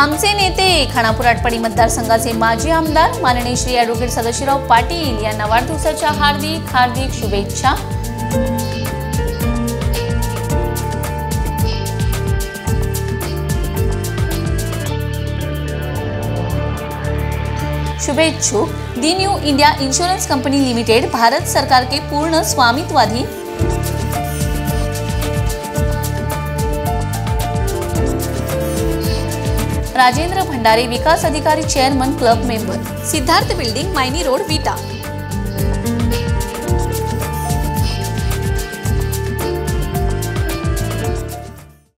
आमचे नेते खानापूर आटपाडी मतदारसंघाचे माजी आमदार माननीय श्री ॲडव्होकेट सदाशिवराव पाटील यांना वाढदिवसाच्या हार्दिक हार्दिक शुभेच्छा. शुभेच्छुक. The new India insurance company limited Bharat सरकार के पूर्ण स्वामित्वाधीन राजेंद्र भंडारे विकास अधिकारी chairman club member Siddharth building Maini road Vita.